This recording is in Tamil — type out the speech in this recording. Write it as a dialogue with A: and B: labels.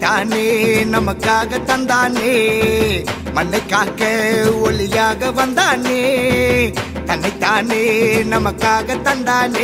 A: தன்னைத்தானே நமக்காக தந்தானே. மண்ணை காக்க ஒளியாக வந்தானே. தன்னைத்தானே நமக்காக தந்தானே.